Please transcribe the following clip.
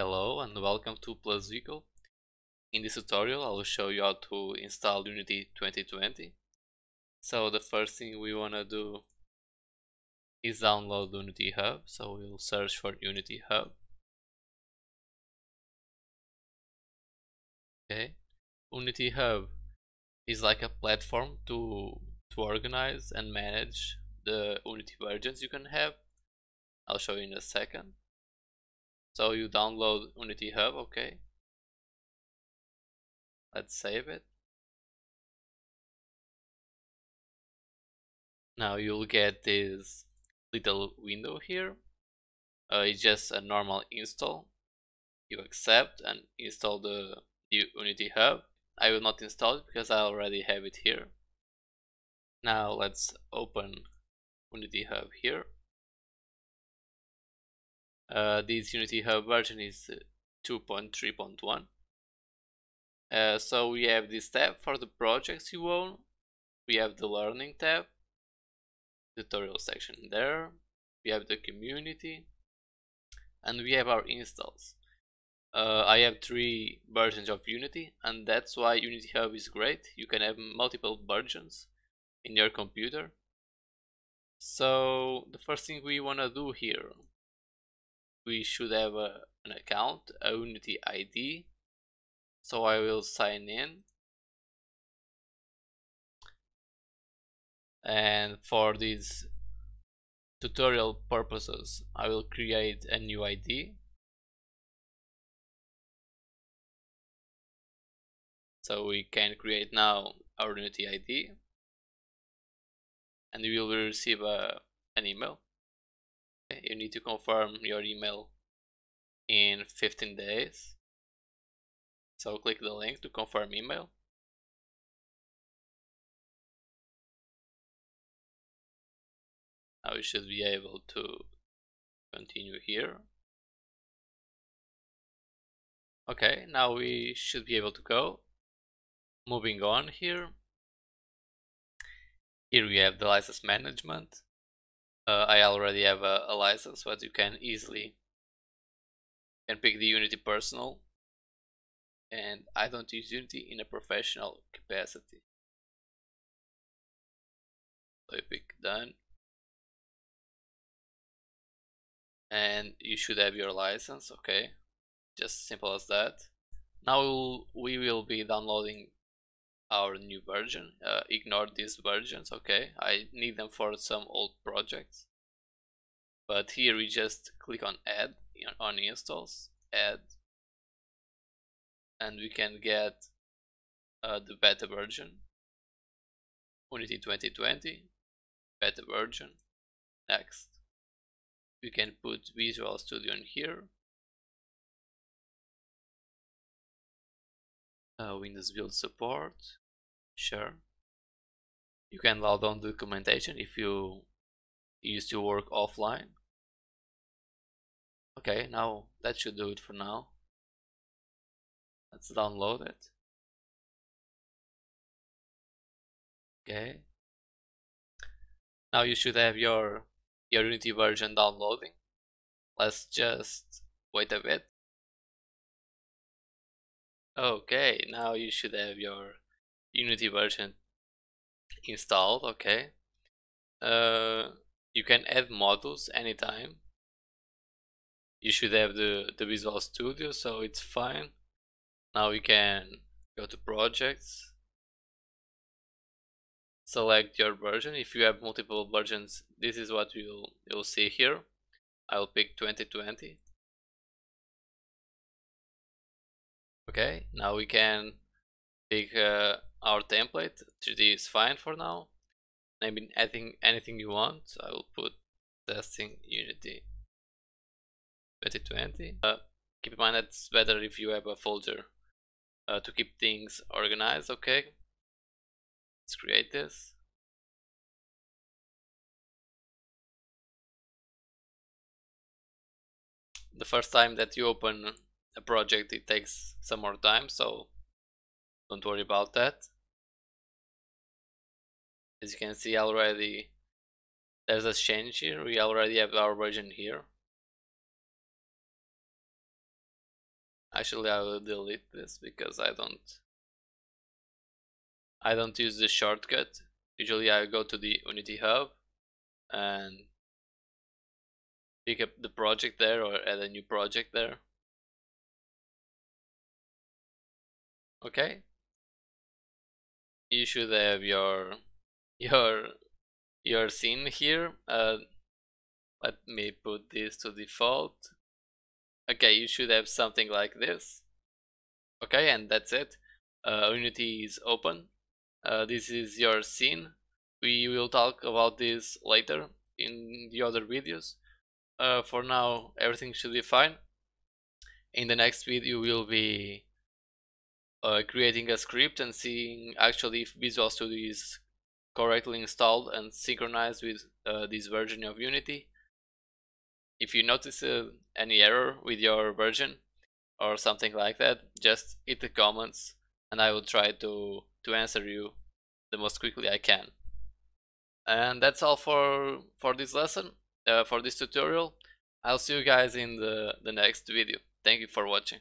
Hello and welcome to PlusEqual. In this tutorial I will show you how to install Unity 2020. So the first thing we want to do is download Unity Hub. So we'll search for Unity Hub. Okay, Unity Hub is like a platform to to organize and manage the Unity versions you can have. I'll show you in a second. So you download Unity Hub, okay. Let's save it. Now you'll get this little window here. Uh, it's just a normal install. You accept and install the Unity Hub. I will not install it because I already have it here. Now let's open Unity Hub here. Uh, this Unity Hub version is uh, 2.3.1. Uh, so we have this tab for the projects you own. We have the learning tab, tutorial section there. We have the community, and we have our installs. Uh, I have three versions of Unity, and that's why Unity Hub is great. You can have multiple versions in your computer. So the first thing we want to do here we should have a, an account, a Unity ID. So I will sign in. And for these tutorial purposes, I will create a new ID. So we can create now our Unity ID and we will receive a, an email you need to confirm your email in 15 days. So click the link to confirm email. Now you should be able to continue here. Okay now we should be able to go. Moving on here. Here we have the license management uh, I already have a, a, license but you can easily can pick the Unity personal. And I don't use Unity in a professional capacity. So you pick done. And you should have your license okay? Just simple as that. Now we will be downloading our new version. Uh, ignore these versions okay? I need them for some old projects. But here we just click on add on installs add. And we can get uh, the beta version. Unity 2020 beta version. Next. We can put Visual Studio in here. Uh, Windows Build support sure. You can load on the documentation if you used to work offline. Okay now that should do it for now. Let's download it. Okay. Now you should have your your unity version downloading. Let's just wait a bit. Okay now you should have your unity version installed okay. Uh, you can add modules anytime. You should have the the visual studio so it's fine. Now we can go to projects. Select your version. If you have multiple versions this is what you'll you'll see here. I'll pick 2020 okay now we can pick uh, our template 3d is fine for now. Maybe adding anything you want I will put testing unity 2020 uh, keep in mind that it's better if you have a folder uh, to keep things organized okay? Let's create this. The first time that you open a project it takes some more time so don't worry about that. As you can see already there's a change here. We already have our version here. Actually I will delete this because I don't I don't use the shortcut. Usually I go to the Unity Hub and pick up the project there or add a new project there. Okay you should have your your your scene here uh, let me put this to default. Okay you should have something like this. Okay and that's it. Uh, Unity is open. Uh, this is your scene. We will talk about this later in the other videos. Uh, for now everything should be fine. In the next video we'll be uh, creating a script and seeing actually if Visual Studio is correctly installed and synchronized with uh, this version of Unity. If you notice uh, any error with your version or something like that, just hit the comments and I will try to, to answer you the most quickly I can. And that's all for, for this lesson, uh, for this tutorial. I'll see you guys in the, the next video. Thank you for watching.